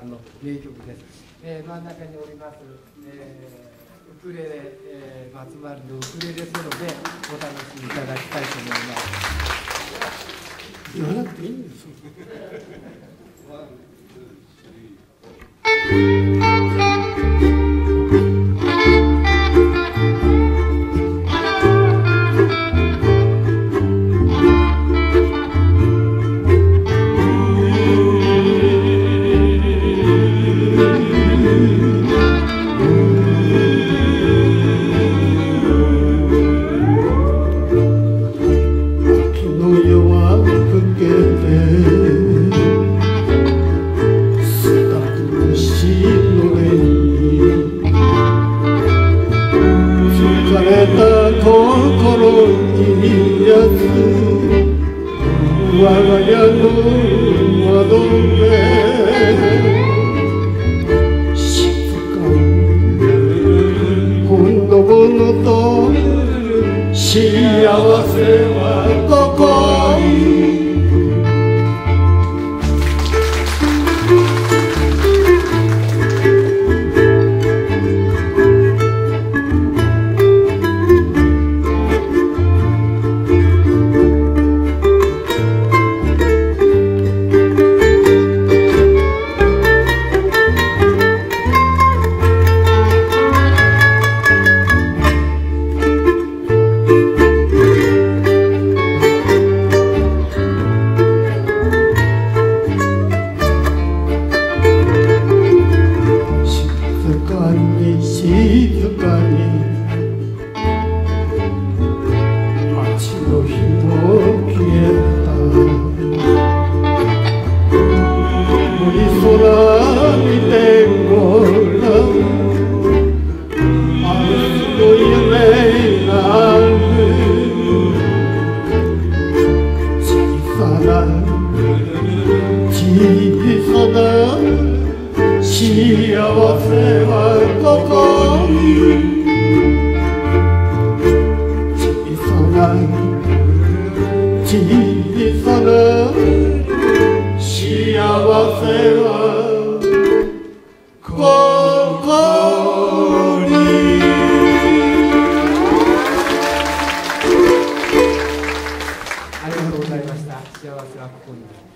の名曲です、えー、真ん中におります、えー、ウクレレ、えー、松丸のウクレレソロでお楽しみいただきたいと思います。言わなくていいんですよ れた心に癒す我が家の窓辺静かにほのぼのと幸せはと小さな幸せはここに？小さな小さな幸せは幸せはここにある。